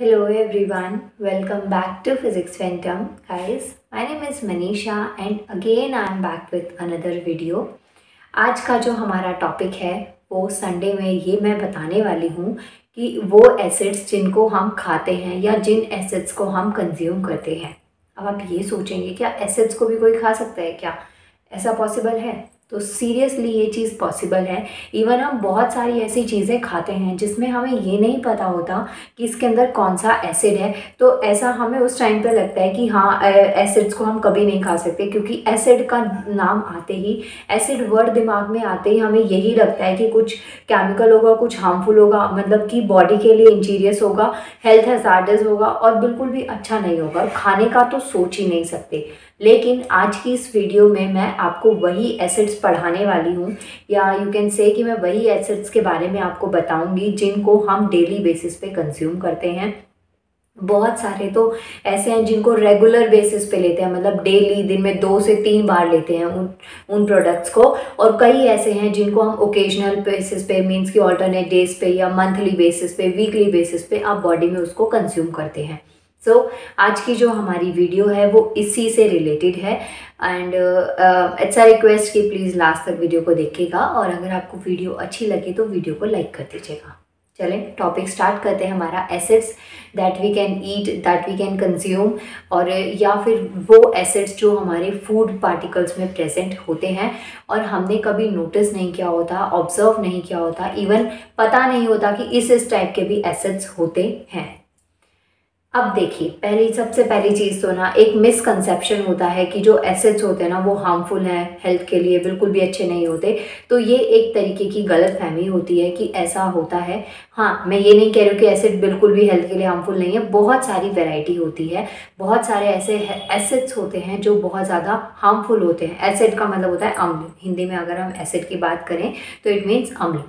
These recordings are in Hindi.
Hello everyone, welcome back to Physics Phantom. Guys, my name is Manisha and again I am back with another video. आज का जो हमारा टॉपिक है वो संडे में ये मैं बताने वाली हूँ कि वो एसिड्स जिनको हम खाते हैं या जिन एसिड्स को हम कंज्यूम करते हैं अब आप ये सोचेंगे क्या एसिड्स को भी कोई खा सकता है क्या ऐसा पॉसिबल है तो सीरियसली ये चीज़ पॉसिबल है। इवन हम बहुत सारी ऐसी चीज़ें खाते हैं जिसमें हमें ये नहीं पता होता कि इसके अंदर कौन सा एसिड है। तो ऐसा हमें उस टाइम पे लगता है कि हाँ एसिड्स को हम कभी नहीं खा सकते क्योंकि एसिड का नाम आते ही एसिड वर्ड दिमाग में आते ही हमें यही लगता है कि कुछ केमिकल होगा, कुछ हार्मफुल होगा मतलब कि बॉडी के लिए इंजीरियस होगा हेल्थ हैजार्डस होगा और बिल्कुल भी अच्छा नहीं होगा। खाने का तो सोच ही नहीं सकते। लेकिन आज की इस वीडियो में मैं आपको वही एसिड्स पढ़ाने वाली हूँ, या यू कैन से कि मैं वही एसिड्स के बारे में आपको बताऊँगी जिनको हम डेली बेसिस पे कंज्यूम करते हैं। बहुत सारे तो ऐसे हैं जिनको रेगुलर बेसिस पे लेते हैं मतलब डेली दिन में दो से तीन बार लेते हैं उन उन प्रोडक्ट्स को। और कई ऐसे हैं जिनको हम ओकेजनल बेसिस पे मींस की ऑल्टरनेट डेज़ पे या मंथली बेसिस पे वीकली बेसिस पे आप बॉडी में उसको कंज्यूम करते हैं। सो so, आज की जो हमारी वीडियो है वो इसी से रिलेटेड है। एंड इट्स अ रिक्वेस्ट कि प्लीज़ लास्ट तक वीडियो को देखिएगा। और अगर आपको वीडियो अच्छी लगे तो वीडियो को लाइक कर दीजिएगा। चलें टॉपिक स्टार्ट करते हैं हमारा acids that we can eat that we can consume और या फिर वो एसिड्स जो हमारे फ़ूड पार्टिकल्स में प्रेजेंट होते हैं। और हमने कभी नोटिस नहीं किया होता ऑब्ज़र्व नहीं किया होता इवन पता नहीं होता कि इस इस टाइप के भी एसिड्स होते हैं। अब देखिए, पहली, सबसे पहली चीज़ तो ना, एक मिसकंसेप्शन होता है कि जो एसिड्स होते हैं ना, वो हार्मफुल हैं हेल्थ के लिए बिल्कुल भी अच्छे नहीं होते। तो ये एक तरीके की गलत फहमी होती है कि ऐसा होता है। हाँ मैं ये नहीं कह रही हूँ कि एसिड बिल्कुल भी हेल्थ के लिए हार्मफुल नहीं है। बहुत सारी वेराइटी होती है। बहुत सारे ऐसे एसिड्स होते हैं जो बहुत ज़्यादा हार्मफुल होते हैं। एसिड का मतलब होता है अम्ल। हिंदी में अगर हम एसिड की बात करें तो इट मीन्स अम्ल।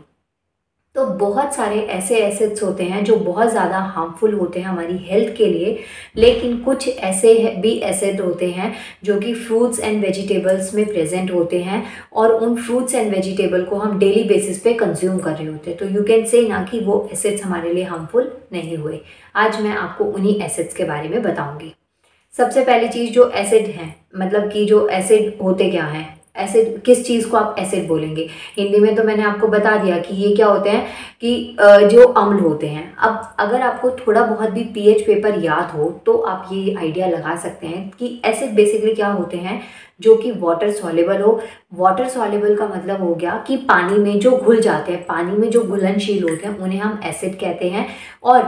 तो बहुत सारे ऐसे एसिड्स होते हैं जो बहुत ज़्यादा हार्मफुल होते हैं हमारी हेल्थ के लिए। लेकिन कुछ ऐसे भी एसिड होते हैं जो कि फ्रूट्स एंड वेजिटेबल्स में प्रेजेंट होते हैं और उन फ्रूट्स एंड वेजिटेबल को हम डेली बेसिस पे कंज्यूम कर रहे होते हैं। तो यू कैन से ना कि वो एसिड्स हमारे लिए हार्मफुल नहीं हुए। आज मैं आपको उन्हीं एसिड्स के बारे में बताऊँगी। सबसे पहली चीज़ जो एसिड हैं मतलब कि जो एसिड होते क्या हैं? एसिड किस चीज़ को आप एसिड बोलेंगे? हिंदी में तो मैंने आपको बता दिया कि ये क्या होते हैं कि जो अम्ल होते हैं। अब अगर आपको थोड़ा बहुत भी पीएच पेपर याद हो तो आप ये आइडिया लगा सकते हैं कि एसिड बेसिकली क्या होते हैं? जो कि वाटर सॉलेबल हो। वाटर सॉलेबल का मतलब हो गया कि पानी में जो घुल जाते हैं, पानी में जो घुलनशील होते हैं, उन्हें हम एसिड कहते हैं। और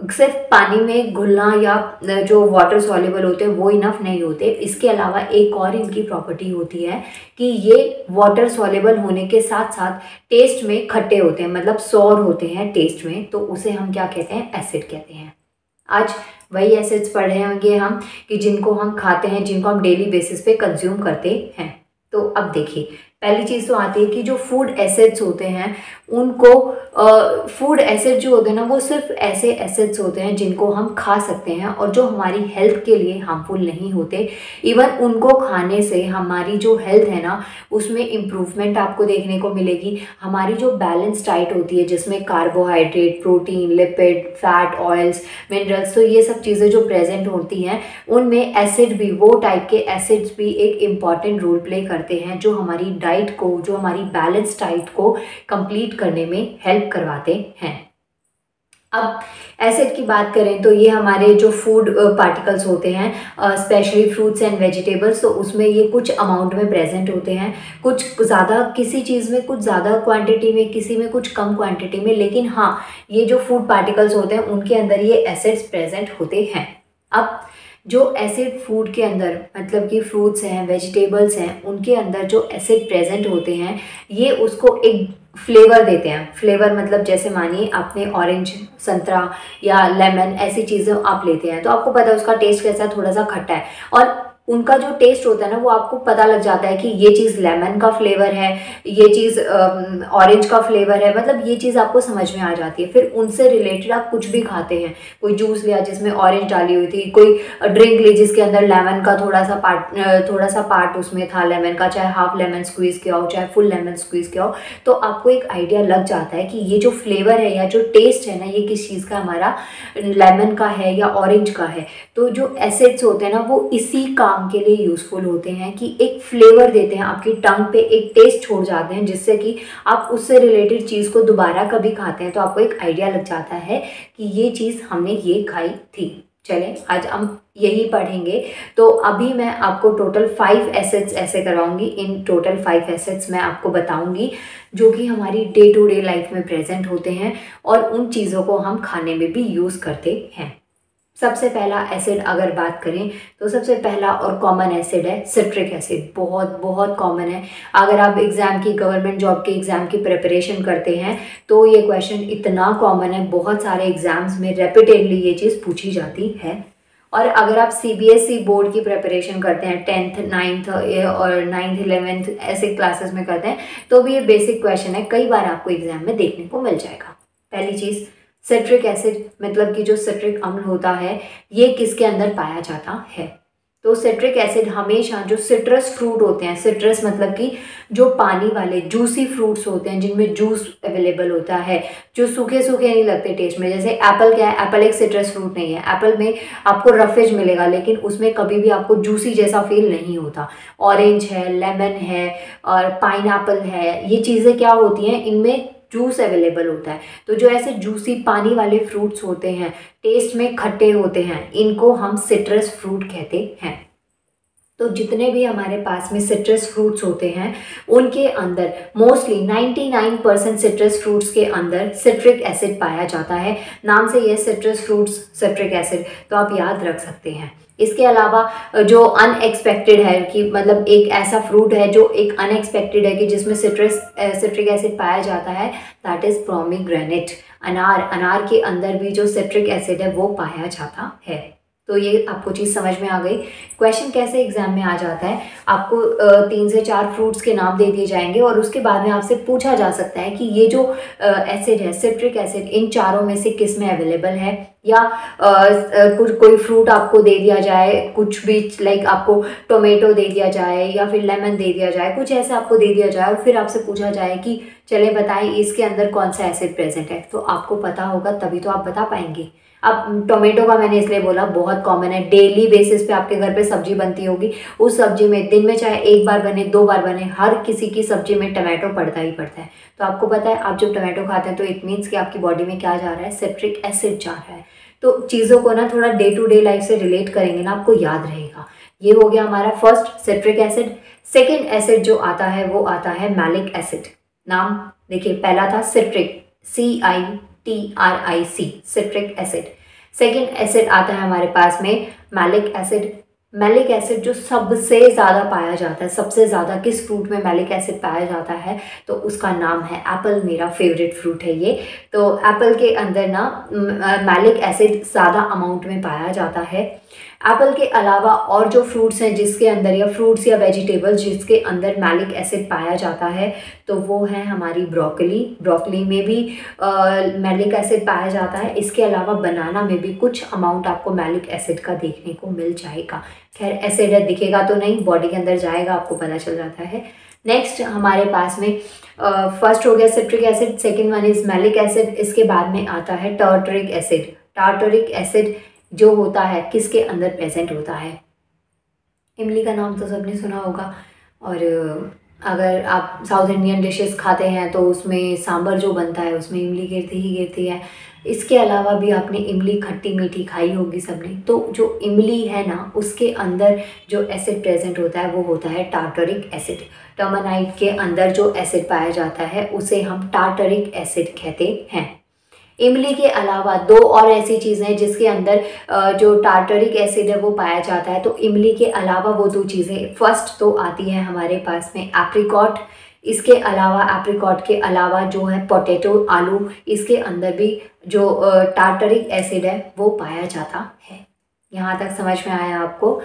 सिर्फ़ पानी में घुलना या जो वाटर सॉलेबल होते हैं, वो इनफ नहीं होते। इसके अलावा एक और इनकी प्रॉपर्टी होती है कि ये वाटर सॉलेबल होने के साथ साथ टेस्ट में खट्टे होते हैं मतलब सौर होते हैं टेस्ट में तो उसे हम क्या कहते हैं? एसिड कहते हैं। आज वही एसिड्स पढ़ रहे होंगे हम कि जिनको हम खाते हैं, जिनको हम डेली बेसिस पे कंज्यूम करते हैं। तो अब देखिए पहली चीज़ तो आती है कि जो फ़ूड एसिड्स होते हैं, उनको फ़ूड एसिड जो होते हैं ना, वो सिर्फ़ ऐसे एसिड्स होते हैं जिनको हम खा सकते हैं और जो हमारी हेल्थ के लिए हार्मफुल नहीं होते। इवन उनको खाने से हमारी जो हेल्थ है ना, उसमें इम्प्रूवमेंट आपको देखने को मिलेगी। हमारी जो बैलेंस डाइट होती है, जिसमें carbohydrate protein lipid fat oils minerals तो ये सब चीज़ें जो प्रेजेंट होती हैं, उनमें एसिड भी, वो टाइप के एसिड्स भी एक इंपॉर्टेंट रोल प्ले करते हैं, जो हमारी डाइट को, जो हमारी बैलेंस डाइट को कंप्लीट करने में हेल्प करवाते हैं। अब एसिड की बात करें तो ये हमारे जो फ़ूड पार्टिकल्स होते हैं स्पेशली फ्रूट्स एंड वेजिटेबल्स तो उसमें ये कुछ अमाउंट में प्रेजेंट होते हैं। कुछ ज़्यादा किसी चीज़ में, कुछ ज़्यादा क्वांटिटी में, किसी में कुछ कम क्वांटिटी में, लेकिन हाँ ये जो फ़ूड पार्टिकल्स होते हैं, उनके अंदर ये एसिड्स प्रेजेंट होते हैं। अब जो एसिड फ़ूड के अंदर मतलब कि फ्रूट्स हैं वेजिटेबल्स हैं, उनके अंदर जो एसिड प्रेजेंट होते हैं, ये उसको एक फ्लेवर देते हैं। फ्लेवर मतलब जैसे मानिए आपने ऑरेंज संतरा या लेमन ऐसी चीज़ें आप लेते हैं तो आपको पता है उसका टेस्ट कैसा थोड़ा सा खट्टा है। और उनका जो टेस्ट होता है ना, वो आपको पता लग जाता है कि ये चीज़ लेमन का फ्लेवर है, ये चीज़ ऑरेंज का फ्लेवर है मतलब ये चीज़ आपको समझ में आ जाती है। फिर उनसे रिलेटेड आप कुछ भी खाते हैं, कोई जूस लिया जिसमें ऑरेंज डाली हुई थी, कोई ड्रिंक ली, जिसके अंदर लेमन का थोड़ा सा पार्ट थोड़ा सा पार्ट उसमें था लेमन का, चाहे हाफ़ लेमन स्क्वीज़ किया हो, चाहे फुल लेमन स्क्वीज़ किया हो तो आपको एक आइडिया लग जाता है कि ये जो फ्लेवर है या जो टेस्ट है ना, ये किस चीज़ का हमारा लेमन का है या ऑरेंज का है। तो जो एसिड्स होते हैं ना, वो इसी काम के लिए यूज़फुल होते हैं कि एक फ्लेवर देते हैं, आपकी टंग पे एक टेस्ट छोड़ जाते हैं, जिससे कि आप उससे रिलेटेड चीज़ को दोबारा कभी खाते हैं तो आपको एक आइडिया लग जाता है कि ये चीज़ हमने ये खाई थी। चलें, आज हम यही पढ़ेंगे। तो अभी मैं आपको टोटल फाइव एसेट्स ऐसे करवाऊँगी। इन टोटल फाइव एसेट्स मैं आपको बताऊँगी, जो कि हमारी डे टू डे लाइफ में प्रेजेंट होते हैं और उन चीज़ों को हम खाने में भी यूज़ करते हैं। सबसे पहला एसिड अगर बात करें तो सबसे पहला और कॉमन एसिड है सिट्रिक एसिड बहुत बहुत कॉमन है। अगर आप एग्ज़ाम की गवर्नमेंट जॉब के एग्ज़ाम की प्रिपरेशन करते हैं तो ये क्वेश्चन इतना कॉमन है, बहुत सारे एग्ज़ाम्स में रेपिटेडली ये चीज़ पूछी जाती है। और अगर आप C B S E board की प्रिपरेशन करते हैं टेंथ नाइन्थ और नाइन्थ इलेवेंथ ऐसे क्लासेस में करते हैं तो भी ये बेसिक क्वेश्चन है, कई बार आपको एग्ज़ाम में देखने को मिल जाएगा। पहली चीज़ सिट्रिक एसिड मतलब कि जो सिट्रिक अम्ल होता है, ये किसके अंदर पाया जाता है? तो सिट्रिक एसिड हमेशा जो सिट्रस फ्रूट होते हैं सिट्रस मतलब कि जो पानी वाले जूसी फ्रूट्स होते हैं, जिनमें जूस अवेलेबल होता है, जो सूखे सूखे नहीं लगते टेस्ट में। जैसे एप्पल क्या है? एप्पल एक सिट्रस फ्रूट नहीं है। एप्पल में आपको रफेज मिलेगा, लेकिन उसमें कभी भी आपको जूसी जैसा फील नहीं होता। ऑरेंज है लेमन है, और पाइन है, ये चीज़ें क्या होती हैं? इनमें जूस अवेलेबल होता है। तो जो ऐसे जूसी पानी वाले फ्रूट्स होते हैं टेस्ट में खट्टे होते हैं, इनको हम सिट्रस फ्रूट कहते हैं। तो जितने भी हमारे पास में सिट्रस फ्रूट्स होते हैं, उनके अंदर मोस्टली 99 परसेंट सिट्रस फ्रूट्स के अंदर सिट्रिक एसिड पाया जाता है। नाम से ये सिट्रस फ्रूट्स सिट्रिक एसिड तो आप याद रख सकते हैं। इसके अलावा जो अनएक्सपेक्टेड है कि मतलब एक ऐसा फ्रूट है जो एक अनएक्सपेक्टेड है कि जिसमें सिट्रस सिट्रिक एसिड पाया जाता है दैट इज़ प्रोमीग्रेनेट अनार अनार के अंदर भी जो सिट्रिक एसिड है वो पाया जाता है। तो ये आपको चीज़ समझ में आ गई। क्वेश्चन कैसे एग्ज़ाम में आ जाता है? आपको तीन से चार फ्रूट्स के नाम दे दिए जाएँगे और उसके बाद में आपसे पूछा जा सकता है कि ये जो एसिड है सिट्रिक एसिड इन चारों में से किसमें अवेलेबल है? या कुछ कोई फ्रूट आपको दे दिया जाए, कुछ भी लाइक आपको टोमेटो दे दिया जाए या फिर लेमन दे दिया जाए, कुछ ऐसा आपको दे दिया जाए और फिर आपसे पूछा जाए कि, चले बताएँ, इसके अंदर कौन सा एसिड प्रेजेंट है? तो आपको पता होगा, तभी तो आप बता पाएँगे। अब टोमेटो का मैंने इसलिए बोला, बहुत कॉमन है। डेली बेसिस पे आपके घर पे सब्ज़ी बनती होगी। उस सब्ज़ी में दिन में चाहे एक बार बने, दो बार बने, हर किसी की सब्ज़ी में टमाटो पड़ता ही पड़ता है। तो आपको पता है, आप जब टमाटो खाते हैं तो इट मीन्स कि आपकी बॉडी में क्या जा रहा है? सेट्रिक एसिड जा रहा है। तो चीज़ों को ना थोड़ा डे टू डे लाइफ से रिलेट करेंगे ना, आपको याद रहेगा। ये हो गया हमारा first citric acid second acid जो आता है, वो आता है मैलिक एसिड नाम देखिए, पहला था citric C I T R I C citric acid second acid आता है हमारे पास में मैलिक एसिड मैलिक एसिड जो सबसे ज़्यादा पाया जाता है, सबसे ज़्यादा किस फ्रूट में मैलिक एसिड पाया जाता है तो उसका नाम है एप्पल मेरा फेवरेट फ्रूट है ये। तो एप्पल के अंदर ना मैलिक एसिड ज़्यादा अमाउंट में पाया जाता है। एप्पल के अलावा और जो फ्रूट्स हैं जिसके अंदर या फ्रूट्स या वेजिटेबल्स जिसके अंदर मैलिक एसिड पाया जाता है तो वो है हमारी ब्रोकली ब्रोकली में भी मैलिक एसिड पाया जाता है। इसके अलावा बनाना में भी कुछ अमाउंट आपको मैलिक एसिड का देखने को मिल जाएगा। खैर एसिड दिखेगा तो नहीं बॉडी के अंदर जाएगा, आपको पता चल जाता है। नेक्स्ट हमारे पास में फ़र्स्ट हो गया citric acid second one is malic acid इसके बाद में आता है टार्टरिक एसिड टार्टरिक एसिड जो होता है, किसके अंदर प्रेजेंट होता है। इमली का नाम तो सबने सुना होगा। और अगर आप साउथ इंडियन डिशेस खाते हैं तो उसमें सांभर जो बनता है, उसमें इमली गिरती ही गिरती है। इसके अलावा भी आपने इमली, खट्टी मीठी खाई होगी सबने। तो जो इमली है ना, उसके अंदर जो एसिड प्रेजेंट होता है, वो होता है टार्टरिक एसिड टर्मानाइट के अंदर जो एसिड पाया जाता है, उसे हम टार्टरिक एसिड कहते हैं। इमली के अलावा दो और ऐसी चीज़ें हैं जिसके अंदर जो टार्टरिक एसिड है वो पाया जाता है। तो इमली के अलावा वो दो चीज़ें फ़र्स्ट तो आती हैं हमारे पास में एप्रिकॉट इसके अलावा एप्रिकॉट के अलावा जो है पोटैटो आलू, इसके अंदर भी जो टार्टरिक एसिड है वो पाया जाता है। यहाँ तक समझ में आया आपको?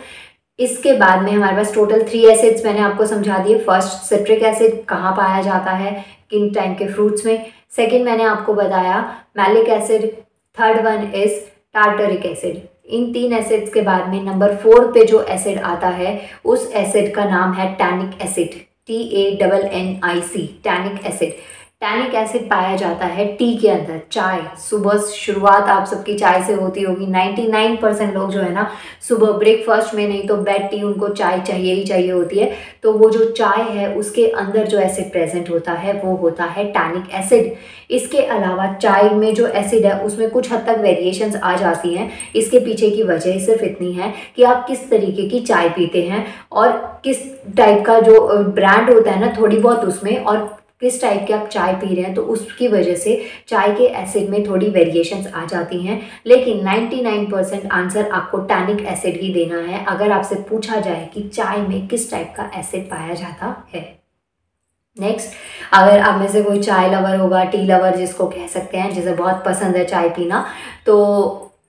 इसके बाद में हमारे पास टोटल थ्री एसिड्स मैंने आपको समझा दिए। फ़र्स्ट सिट्रिक एसिड कहाँ पाया जाता है? किन टाइम के फ्रूट्स में? सेकेंड मैंने आपको बताया malic acid third one is tartaric acid इन तीन एसिड्स के बाद में नंबर फोर पे जो एसिड आता है, उस एसिड का नाम है tannic acid T A double N I C tannic acid tannic acid पाया जाता है टी के अंदर, चाय। सुबह शुरुआत आप सबकी चाय से होती होगी। 99 परसेंट लोग जो है ना, सुबह ब्रेकफास्ट में नहीं तो बेड टी उनको चाय चाहिए ही चाहिए होती है। तो वो जो चाय है, उसके अंदर जो एसिड प्रेजेंट होता है, वो होता है टैनिक एसिड इसके अलावा चाय में जो एसिड है, उसमें कुछ हद तक वेरिएशंस आ जाती हैं। इसके पीछे की वजह सिर्फ़ इतनी है कि आप किस तरीके की चाय पीते हैं और किस टाइप का जो ब्रांड होता है ना, थोड़ी बहुत उसमें और किस टाइप के आप चाय पी रहे हैं तो उसकी वजह से चाय के एसिड में थोड़ी वेरिएशंस आ जाती हैं। लेकिन 99 परसेंट आंसर आपको टैनिक एसिड ही देना है। अगर आपसे पूछा जाए कि चाय में किस टाइप का एसिड पाया जाता है। नेक्स्ट अगर आप में से कोई चाय लवर होगा टी लवर जिसको कह सकते हैं, जिसे बहुत पसंद है चाय पीना तो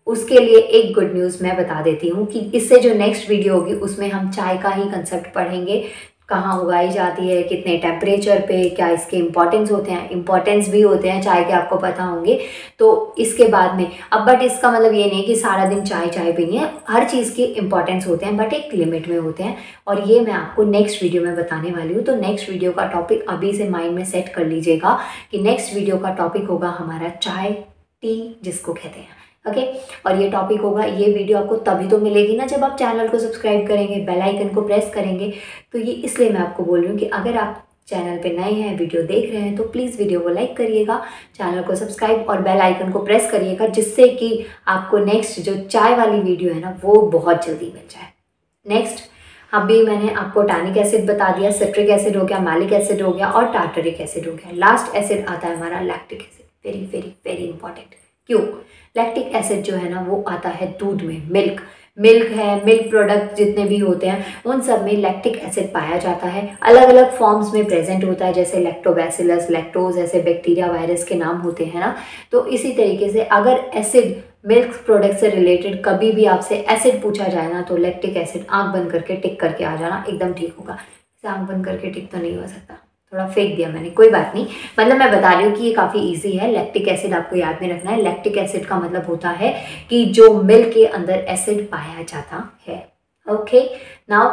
उसके लिए एक गुड न्यूज़ मैं बता देती हूँ कि इससे जो नेक्स्ट वीडियो होगी, उसमें हम चाय का ही कंसेप्ट पढ़ेंगे। कहाँ उगाई जाती है, कितने टेम्परेचर पे, क्या इसके इम्पॉर्टेंस होते हैं इंपॉर्टेंस भी होते हैं चाय के, आपको पता होंगे। तो इसके बाद में, अब बट इसका मतलब ये नहीं कि सारा दिन चाय चाय पीनी है, हर चीज़ के इंपॉर्टेंस होते हैं बट एक लिमिट में होते हैं। और ये मैं आपको नेक्स्ट वीडियो में बताने वाली हूँ तो नेक्स्ट वीडियो का टॉपिक अभी से माइंड में सेट कर लीजिएगा कि नेक्स्ट वीडियो का टॉपिक होगा हमारा चाय टी जिसको कहते हैं। ओके और ये टॉपिक होगा, ये वीडियो आपको तभी तो मिलेगी ना जब आप चैनल को सब्सक्राइब करेंगे बेल आइकन को प्रेस करेंगे। तो ये इसलिए मैं आपको बोल रही हूँ कि अगर आप चैनल पे नए हैं वीडियो देख रहे हैं तो प्लीज़ वीडियो को लाइक करिएगा चैनल को सब्सक्राइब और बेल आइकन को प्रेस करिएगा, जिससे कि आपको नेक्स्ट जो चाय वाली वीडियो है ना, वो बहुत जल्दी मिल जाए। नेक्स्ट अभी मैंने आपको टैनिक एसिड बता दिया सिट्रिक एसिड हो गया मैलिक एसिड हो गया और टार्टरिक एसिड हो गया। लास्ट एसिड आता है हमारा lactic acid very very very important क्यों? लैक्टिक एसिड जो है ना, वो आता है दूध में मिल्क मिल्क है मिल्क प्रोडक्ट जितने भी होते हैं, उन सब में लैक्टिक एसिड पाया जाता है। अलग अलग फॉर्म्स में प्रेजेंट होता है, जैसे लैक्टोबैसिलस लैक्टोज ऐसे बैक्टीरिया वायरस के नाम होते हैं ना। तो इसी तरीके से अगर एसिड मिल्क प्रोडक्ट से रिलेटेड कभी भी आपसे एसिड पूछा जाए ना तो लैक्टिक एसिड आँख बंद करके टिक करके आ जाना, एकदम ठीक होगा। आँख बंद करके टिक तो नहीं हो सकता। थोड़ा फेंक दिया मैंने, कोई बात नहीं। मतलब मैं बता रही हूँ कि ये काफ़ी इजी है लैक्टिक एसिड आपको याद में रखना है। लैक्टिक एसिड का मतलब होता है कि जो मिल्क के अंदर एसिड पाया जाता है। Okay now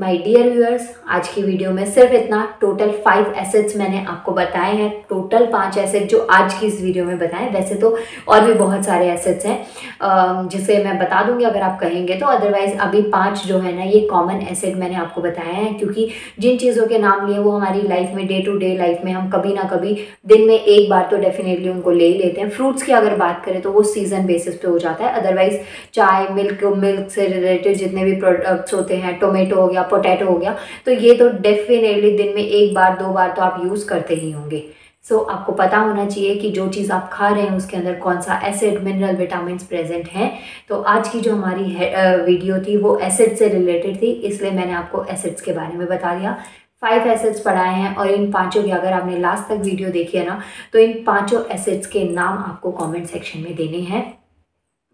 my dear viewers आज की वीडियो में सिर्फ़ इतना। टोटल फाइव एसेट्स मैंने आपको बताए हैं। टोटल पाँच एसेट जो आज की इस वीडियो में बताएँ। वैसे तो और भी बहुत सारे एसेट्स हैं। जिसे मैं बता दूँगी अगर आप कहेंगे तो। अदरवाइज़ अभी पाँच जो है ना, ये कॉमन एसेट मैंने आपको बताया है। क्योंकि जिन चीज़ों के नाम लिए वो हमारी लाइफ में डे टू डे लाइफ में हम कभी ना कभी दिन में एक बार तो डेफिनेटली उनको ले ही लेते हैं। फ्रूट्स की अगर बात करें तो वो सीज़न बेसिस पे हो जाता है। अदरवाइज़ चाय मिल्क मिल्क से रिलेटेड जितने भी प्रोडक्ट्स होते हैं टोमेटो हो गया पोटैटो हो गया तो ये तो डेफिनेटली दिन में एक बार दो बार तो आप यूज़ करते ही होंगे। सो so, आपको पता होना चाहिए कि जो चीज़ आप खा रहे हैं उसके अंदर कौन सा एसिड मिनरल विटामिन प्रेजेंट हैं। तो आज की जो हमारी वीडियो थी वो एसिड से रिलेटेड थी इसलिए मैंने आपको एसिड्स के बारे में बता दिया। फाइव एसिड्स पढ़ाए हैं और इन पाँचों की अगर आपने लास्ट तक वीडियो देखी है ना तो इन पाँचों एसिड्स के नाम आपको कमेंट सेक्शन में देने हैं।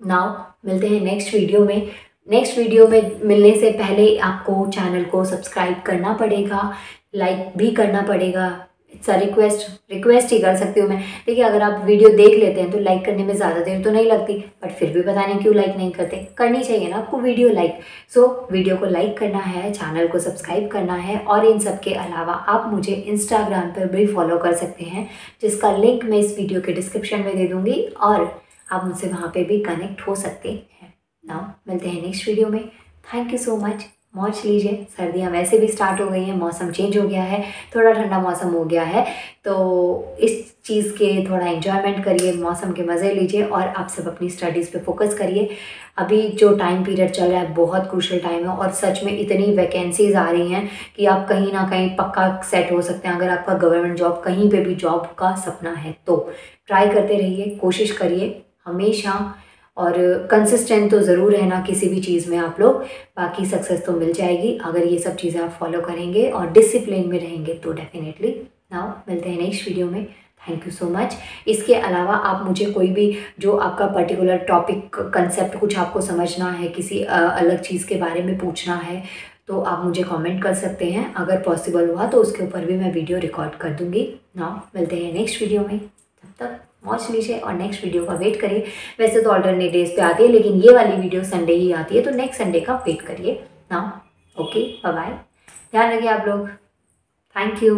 नाउ मिलते हैं नेक्स्ट वीडियो में। नेक्स्ट वीडियो में मिलने से पहले आपको चैनल को सब्सक्राइब करना पड़ेगा लाइक भी करना पड़ेगा। इट्स अ रिक्वेस्ट रिक्वेस्ट ही कर सकती हूँ मैं। देखिए अगर आप वीडियो देख लेते हैं तो लाइक करने में ज़्यादा देर तो नहीं लगती बट फिर भी पता नहीं क्यों लाइक नहीं करते? करनी चाहिए ना आपको video like so so, video को लाइक करना है चैनल को सब्सक्राइब करना है और इन सब के अलावा आप मुझे इंस्टाग्राम पर भी फॉलो कर सकते हैं जिसका लिंक मैं इस वीडियो के डिस्क्रिप्शन में दे दूँगी और आप मुझसे वहाँ पर भी कनेक्ट हो सकते हैं। नाउ मिलते हैं नेक्स्ट वीडियो में। थैंक यू सो मच मौज लीजिए। सर्दियाँ वैसे भी स्टार्ट हो गई हैं। मौसम चेंज हो गया है। थोड़ा ठंडा मौसम हो गया है। तो इस चीज़ के थोड़ा इन्जॉयमेंट करिए। मौसम के मज़े लीजिए और आप सब अपनी स्टडीज़ पे फोकस करिए। अभी जो टाइम पीरियड चल रहा है, बहुत क्रूशल टाइम है और सच में इतनी वैकेंसीज आ रही हैं कि आप कहीं ना कहीं पक्का सेट हो सकते हैं। अगर आपका गवर्नमेंट जॉब कहीं पर भी जॉब का सपना है तो। ट्राई करते रहिए। कोशिश करिए। हमेशा और कंसिस्टेंट तो ज़रूर रहना किसी भी चीज़ में आप लोग, बाकी सक्सेस तो मिल जाएगी। अगर ये सब चीज़ें आप फॉलो करेंगे और डिसिप्लिन में रहेंगे तो डेफिनेटली नाउ मिलते हैं नेक्स्ट वीडियो में। थैंक यू सो मच इसके अलावा आप मुझे कोई भी जो आपका पर्टिकुलर टॉपिक कंसेप्ट कुछ आपको समझना है, किसी अलग चीज़ के बारे में पूछना है तो आप मुझे कमेंट कर सकते हैं। अगर पॉसिबल हुआ तो उसके ऊपर भी मैं वीडियो रिकॉर्ड कर दूँगी। ना मिलते हैं नेक्स्ट वीडियो में। तब तक। वॉच लीजिए और नेक्स्ट वीडियो का वेट करिए। वैसे तो ऑल्टरनेट डेज़ पे आती है, लेकिन ये वाली वीडियो संडे ही आती है तो नेक्स्ट संडे का वेट करिए। ना ओके बाय ध्यान रखिए आप लोग। Thank you